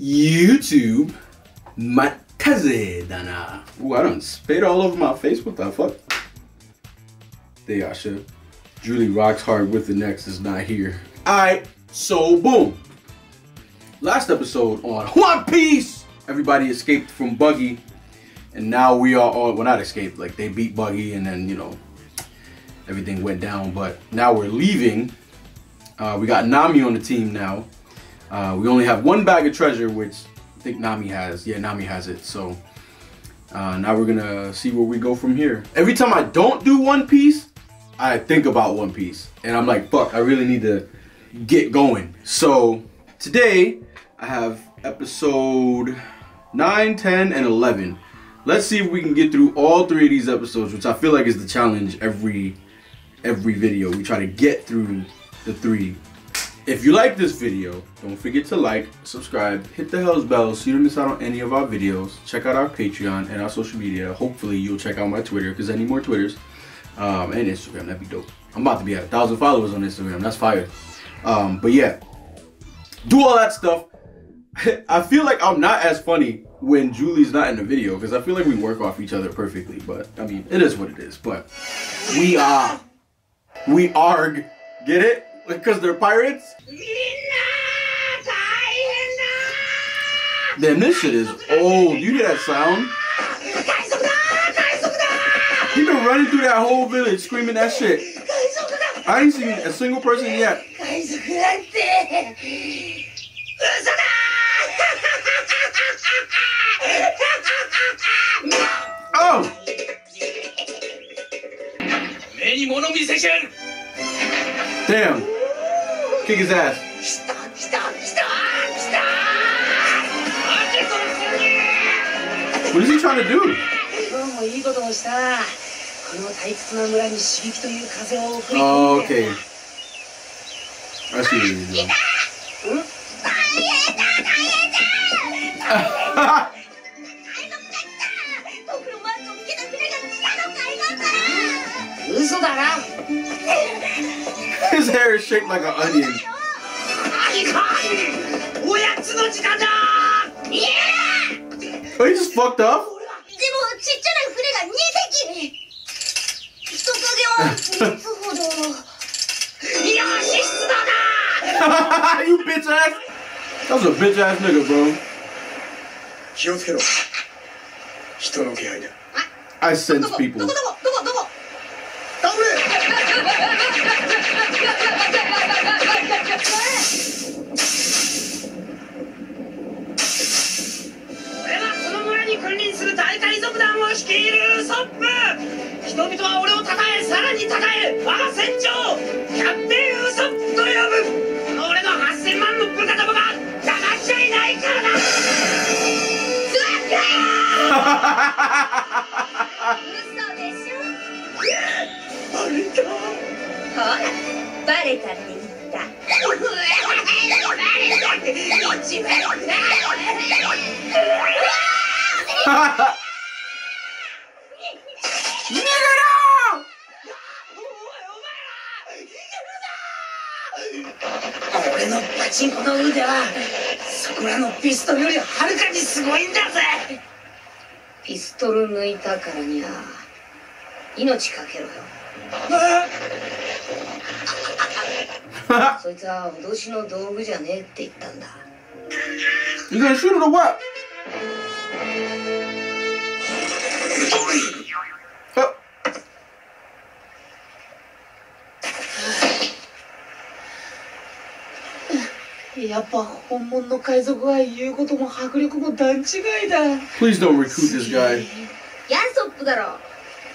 YouTube, Makaze Dana. Ooh, I don't spit all over my face. What the fuck? Dayasha. Julie rocks hard with the next is not here. Alright, so boom. Last episode on One Piece, everybody escaped from Buggy, and now we are on. Well, not escaped. Like they beat Buggy, and then you know everything went down. But now we're leaving. Uh, we got Nami on the team now. Uh, we only have one bag of treasure, which I think Nami has. Yeah, Nami has it. So uh, now we're gonna see where we go from here. Every time I don't do One Piece, I think about One Piece, and I'm like, fuck, I really need to get going. So today I have episode 9, 10, and 11. Let's see if we can get through all three of these episodes, which I feel like is the challenge every every video. We try to get through the three. If you like this video, don't forget to like, subscribe, hit the hell's bell so you don't miss out on any of our videos. Check out our Patreon and our social media. Hopefully you'll check out my Twitter because I need more Twitters. Um, and Instagram, that'd be dope. I'm about to be at a thousand followers on Instagram. That's fire. Um, but yeah, do all that stuff. I feel like I'm not as funny when Julie's not in the video because I feel like we work off each other perfectly. But I mean, it is what it is. But we are, we arg, get it? Because they're pirates. Damn, this shit is old. You hear that sound? He been running through that whole village screaming that shit. I ain't seen a single person yet. Oh! Damn. Kick his ass. What is he trying to do? もいいことをしたこの退屈な村に刺激という風を送り Oh, 込んで okay. I see what you're doing. 嘘 shaped like an onion. いかんおやつの時間だいや Oh, he just fucked up? でもちっちゃな船が2隻人影は3つほどよし出動だ you bitch ass. That was a bitch ass nigga, bro. 気をつけろ人の気配だ I ど sense こど people. 海賊団を率いるウソップ。人々は俺を称えさらに称え我が船長キャプテンウソップという。ピストルよりはるかにすごいんだぜピストル抜いたからには命かけろよ そいつは脅しの道具じゃねえって言ったんだ! You gonna shoot it or what? やっぱ本物の海賊が言うことも迫力も段違いだ。Please don't recruit this guy. ヤンソップだろ。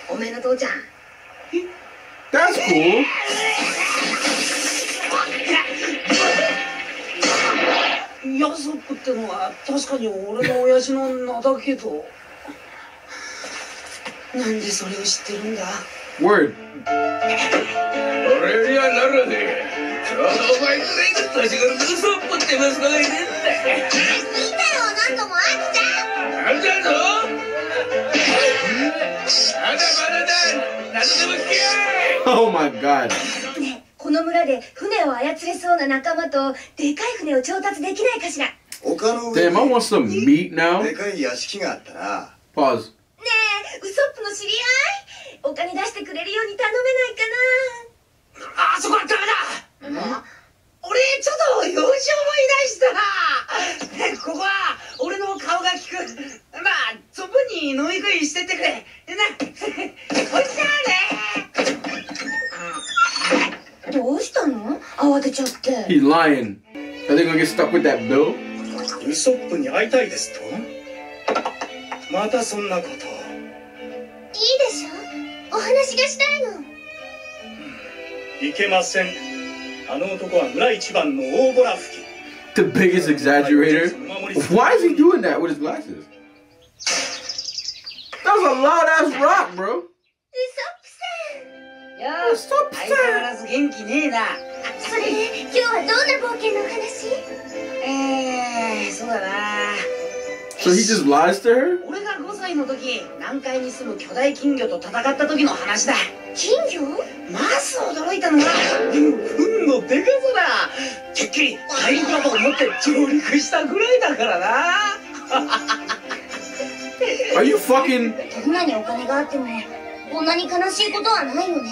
おめえの父ちゃん。That's cool. ヤソップってのは確かに俺の親父の名だけど。なんでそれを知ってるんだ？Word. 俺にはなお前くらいの年頃のウソップって息子がいるんだ見たよ何度もあったなんだぞまだまだだ何でも聞け Oh my god. ねえこの村で船を操れそうな仲間とでかい船を調達できないかしら？ね丘の上 Damn, I に want some meat now. でかい屋敷があったな Pause. えウソップの知り合い？お金出してくれるように頼めないかあそこはダメだ俺ちょっと用事思い出したここは俺の顔が利くまあ存分に飲み食いしてってくれなおいしなどうしたの慌てちゃって He's lying. Are they gonna get stuck with that bill? ウソップに会いたいですとまたそんなこといいでしょお話がしたいのいけませんあの男は村一番の大ボラ吹き The biggest exaggerator. Why is he doing that with his glasses? That was a loud ass rock, bro. ウソップいやーストップ相変わらず元気ねえなさんそれ今日はどんな冒険のお話えー、そうだな So he just lies to her? 俺が5歳の時南海に住む巨大金魚と戦った時の話だ金魚まず驚いたのは運のでかさだてっきり大陸だと思って上陸したぐらいだからな Are you fucking? どんなにお金があってもこんなに悲しいことはないよね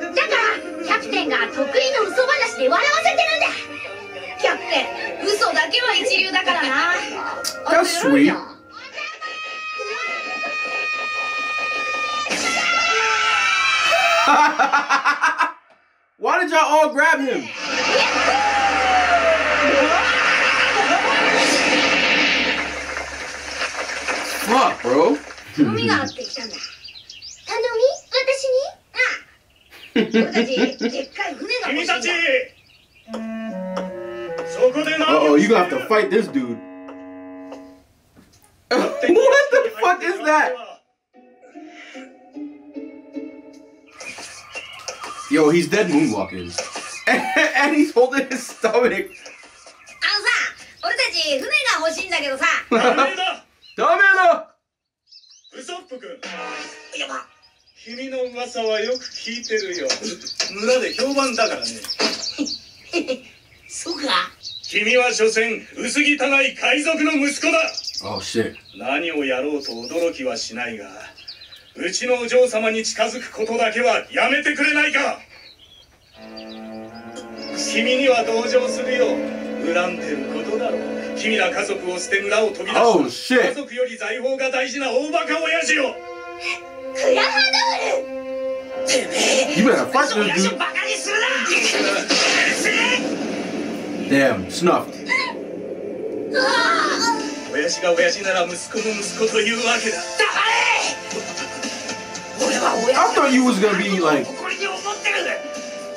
だからキャプテンが得意の嘘話で笑わせてるんだキャプテン嘘だけは一流だからな That's sweet. Why did y'all all grab him? Fuck, bro. 頼みがあってきたんだ頼み私にああ俺たちでっかい船が欲しいんだ君たちそこで Uh 何 oh, を you gonna have to fight this dude. what the fuck is that? Yo, he's dead moonwalking. and he's holding his stomach. あのさ俺たち船が欲しいんだけどさ ダメだ！ウソップ君やば。君の噂はよく聞いてるよ。村で評判だからね。そうか。君は所詮薄汚い海賊の息子だ。Oh shit. 何をやろうと驚きはしないがうちのお嬢様に近づくことだけはやめてくれないか。君には同情するよ。恨んでるこ君ら家族を捨て村を飛び出 Oh した家.族より財宝が大事な大バカ親父よ。クラハドール。てめえ。You better fight その this 親父を dude. バカにするな。Damn, snuffed. 親父が親父なら息子も息子というわけだ。黙れ。俺は親 I thought you was gonna be like, 誇りに思ってる。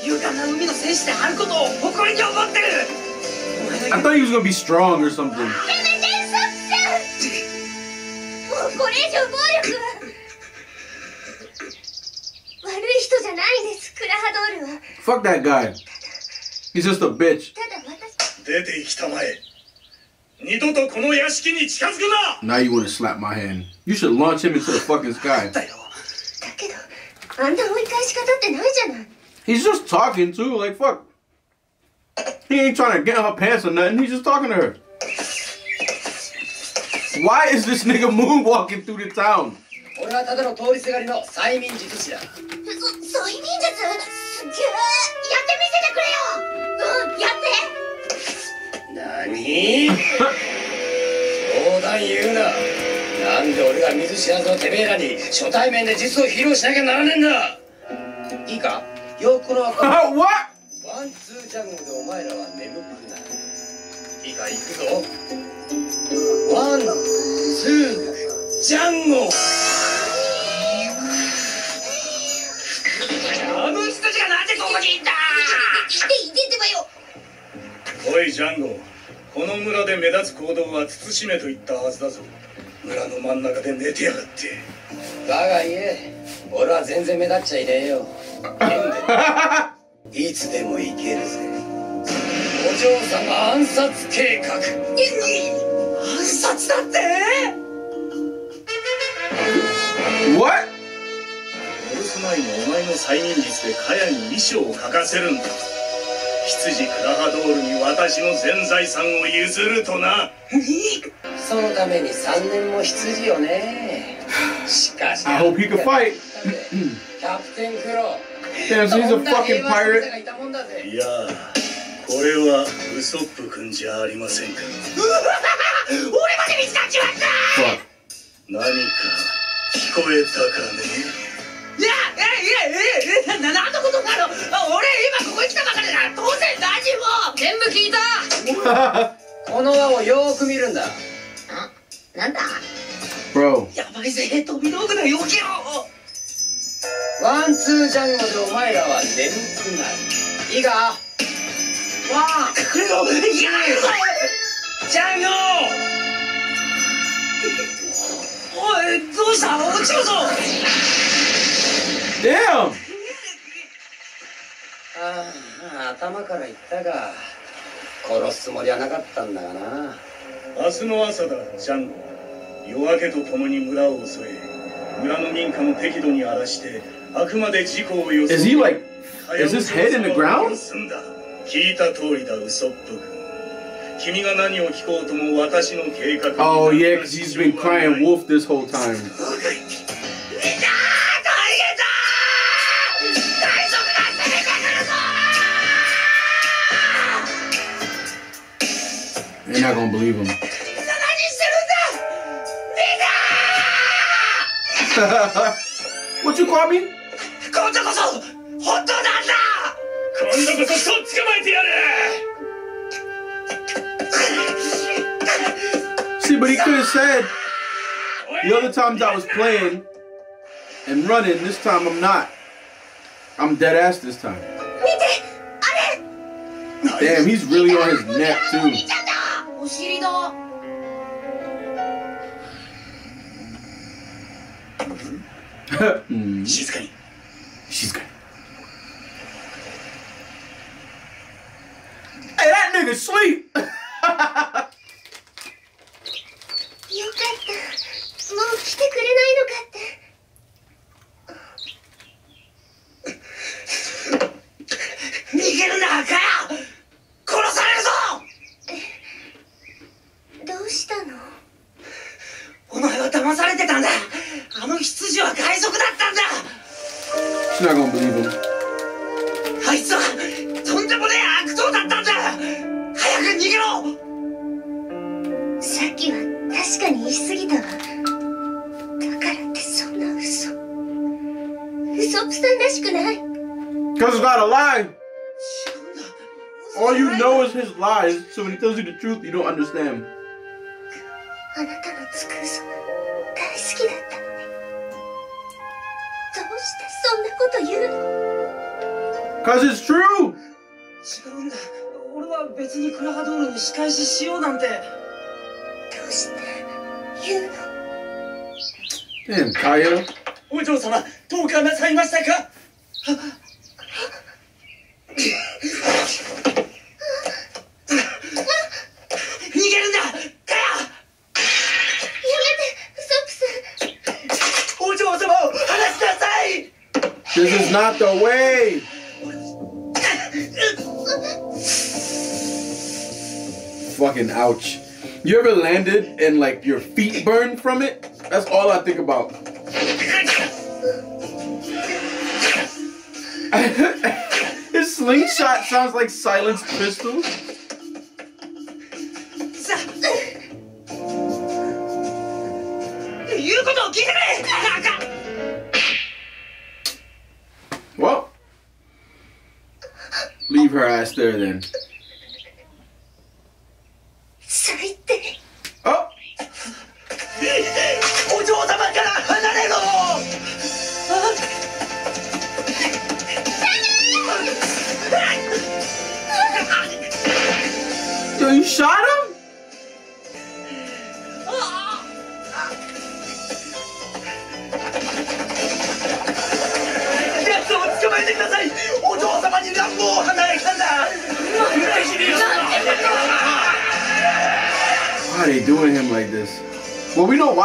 勇敢な海の戦士であることを誇りに思ってる I thought he was gonna be strong or something. Fuck that guy. He's just a bitch. Now you wanna slap my hand. You should launch him into the fucking sky. He's just talking too, like fuck. He ain't trying to get her pants or nothing. He's just talking to her. Why is this nigga moonwalking through the town? 俺はただの通りすがりの催眠術師だそ催眠術すっげえやってみせてくれようんやって何冗談言うななんで俺が見ず知らずのてめえらに初対面で実を披露しなきゃならねえんだいいかよくこのワンツージャングルでお前らは眠くなるいいか行くぞ。ワンツージャンゴ。あの人たちがなんでここにいんだいていてってばよおいジャンゴこの村で目立つ行動は慎めと言ったはずだぞ村の真ん中で寝てやがってバカ言え俺は全然目立っちゃいねえよ変でいつでも行けるぜお嬢様暗殺計画暗殺だって What? オルソ住まいのお前の催眠術でカヤに衣装を描かせるんだ羊クラハドールに私の全財産を譲るとなそのために3年も羊をねしかし I hope he can fight. キャプテンクロー Damn, so he's a fucking pirate. がいやこれはウソップ君じゃありませんか？俺まで見つかっちまった.何か聞こえたかね？いやいやいやいやななんのことなの？俺今ここに来たばかりだ当然何も！全部聞いた！この輪をよーく見るんだ。あなんだ？Bro. やばいぜ飛び道具のよけろワンツージャンゴでお前らは眠くなる。いいか？わあ。くれろいやジャンゴおいどうした？落ちるぞ！Damn. ああ頭から言ったが殺すつもりはなかったんだがな。明日の朝だジャンゴ。夜明けとともに村を襲え村の民家の適度に荒らして あくまで事故を予想 Is he like? Is his head in the ground? 聞いた通りだウソップ君君が何を聞こうとも私の計画に Oh yeah, cause he's been crying wolf this whole time. みんな大変だ大丈夫だ攻めてくるぞ You're not gonna believe him. 何してるんだみんな what you call me? 今度こそ本当なんだ今度こそとっ捕まえてやる See, but he could have said the other times I was playing and running. This time I'm not. I'm dead ass this time. 見てあれ Damn, he's really on his neck お兄 too. ち she's good. Hey, that nigga sleep. not gonna believe him. あいつはとんでもねえ悪党だったんだ早く逃げろさっきは確かに言い過ぎたわだからってそんな嘘ウソップさんらしくない Cause it's not a lie. All you know is his lies. So when he tells you the truth, you don't understand. Cause it's true. 違うんだ俺は別にクラハドールに仕返ししようなんてどうして言うの Damn, Kaya. お嬢様どうかなさいましたか逃げるんだ fucking ouch. You ever landed and like your feet burned from it? That's all I think about. His slingshot sounds like silenced pistols. Well, leave her ass there then.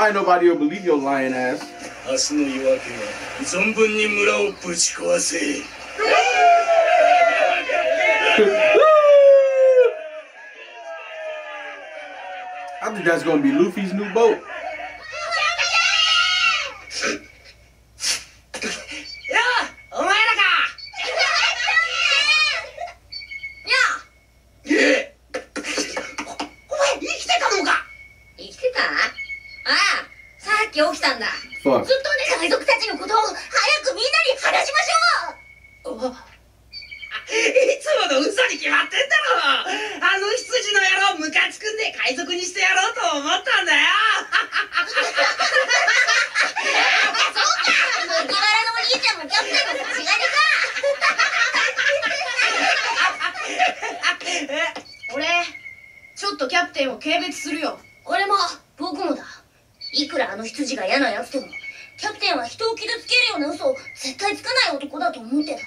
why nobody will believe your lying ass. 明日の夜明けは存分に村をぶち壊せ I think that's gonna be Luffy's new boat. とキャプテンを軽蔑するよ。俺も僕もだ。いくらあの羊が嫌なやつでもキャプテンは人を傷つけるような嘘を絶対つかない男だと思ってた。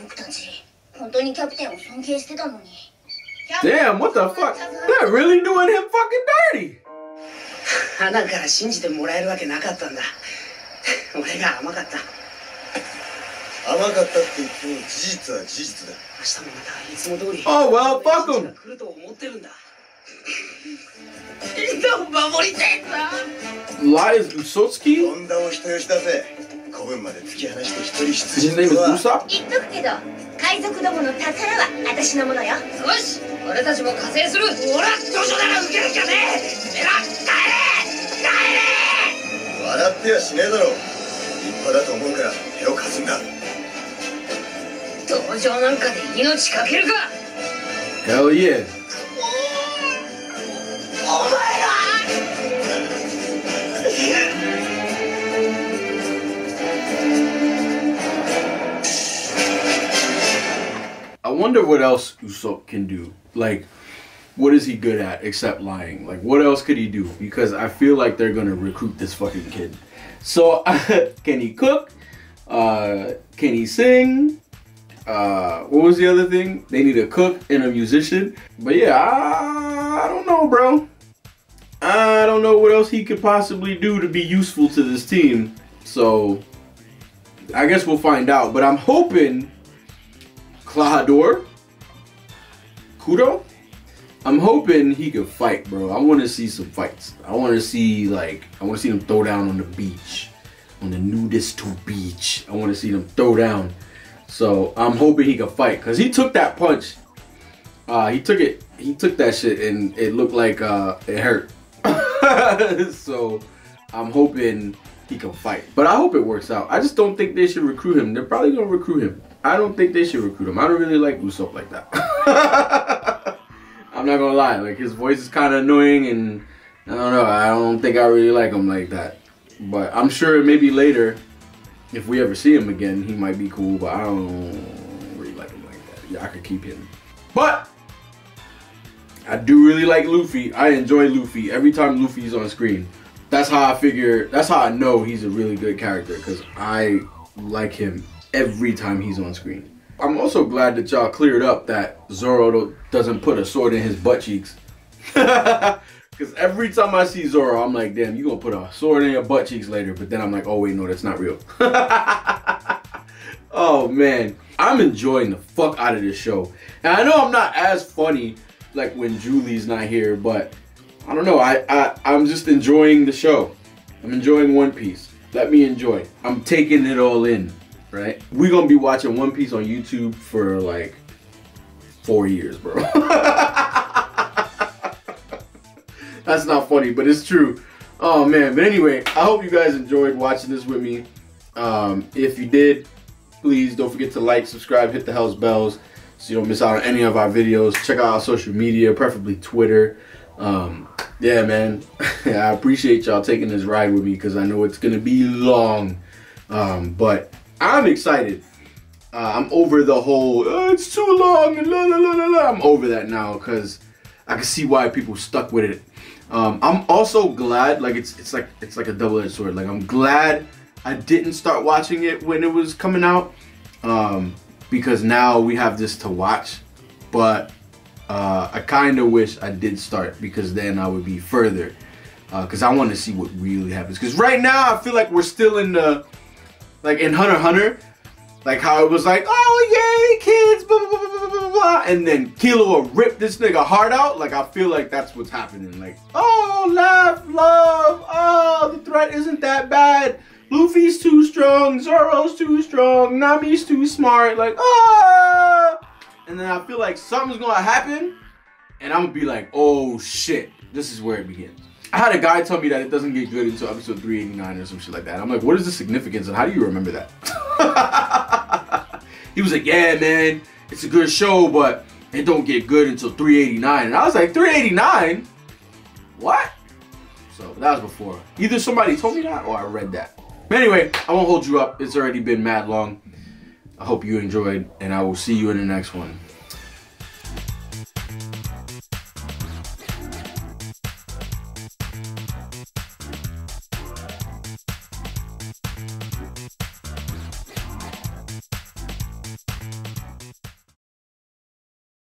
僕たち本当にキャプテンを尊敬してたのに。Damn, what the fuck? They're really doing him fucking dirty. 花から信じてもらえるわけなかったんだ。俺が甘かった。甘かったって言っても事実は事実だ。明日もまたいつも通り Oh, well, fuck him. が来ると思ってるんだ守りてえんだ?本田を人よしだぜ。古文まで突き放して一人?言っとくけど海賊どもの宝は私のものよ。よし俺たちも加勢する。ほらジョジョなら受けるんじゃねえ。てめえら帰れ帰れ笑ってやしねえだろ立派だと思うから手を貸すんだ。道場なんかで命かけるか。Hell yeah. Wonder what else Usopp can do. Like, what is he good at except lying? Like, what else could he do? Because I feel like they're gonna recruit this fucking kid. So, can he cook? Uh, can he sing? Uh, what was the other thing? They need a cook and a musician. But yeah, I, I don't know, bro. I don't know what else he could possibly do to be useful to this team. So, I guess we'll find out. But I'm hoping Clahador, Kudo. I'm hoping he can fight, bro. I want to see some fights. I want to see like I want to see them throw down on the beach, on the nudist to beach. I want to see them throw down. So I'm hoping he can fight because he took that punch. Uh, he took it. He took that shit and it looked like uh, it hurt. so I'm hoping he can fight. But I hope it works out. I just don't think they should recruit him. They're probably gonna recruit him. I don't think they should recruit him. I don't really like Usopp like that. I'm not gonna lie. Like his voice is kind of annoying, and I don't know. I don't think I really like him like that. But I'm sure maybe later, if we ever see him again, he might be cool. But I don't really like him like that. Yeah, I could keep him. But I do really like Luffy. I enjoy Luffy every time Luffy's on screen. That's how I figure. That's how I know he's a really good character because I like him every time he's on screen. I'm also glad that y'all cleared up that Zoro doesn't put a sword in his butt cheeks. Because every time I see Zoro, I'm like, damn, you gonna put a sword in your butt cheeks later. But then I'm like, oh wait, no, that's not real. oh man, I'm enjoying the fuck out of this show. And I know I'm not as funny like when Julie's not here, but I don't know. I, I I'm just enjoying the show. I'm enjoying One Piece. Let me enjoy. I'm taking it all in, right? We're gonna be watching One Piece on YouTube for like four years, bro. That's not funny, but it's true. Oh man, but anyway, I hope you guys enjoyed watching this with me. Um, if you did, please don't forget to like, subscribe, hit the hell's bells so you don't miss out on any of our videos. Check out our social media, preferably Twitter. Um, yeah, man, I appreciate y'all taking this ride with me because I know it's gonna be long, um, but I'm excited. Uh, I'm over the whole "Oh, it's too long and la la la la la. I'm over that now because I can see why people stuck with it. Um, I'm also glad, like it's it's like it's like a double-edged sword. Like I'm glad I didn't start watching it when it was coming out um, because now we have this to watch. But uh, I kind of wish I did start because then I would be further. because I want to see what really happens. Because right now I feel like we're still in the like in Hunter Hunter, like how it was like, oh yay kids, blah blah blah blah blah blah, and then Killua will rip this nigga heart out. Like I feel like that's what's happening. Like oh laugh, love, oh the threat isn't that bad. Luffy's too strong, Zoro's too strong, Nami's too smart. Like ah, and then I feel like something's gonna happen, and I'm gonna be like, oh shit, this is where it begins. I had a guy tell me that it doesn't get good until episode 389 or some shit like that. I'm like, what is the significance and how do you remember that? he was like, yeah, man, it's a good show, but it don't get good until 389. And I was like, 389? What? So that was before. Either somebody told me that or I read that. But anyway, I won't hold you up. It's already been mad long. I hope you enjoyed, and I will see you in the next one.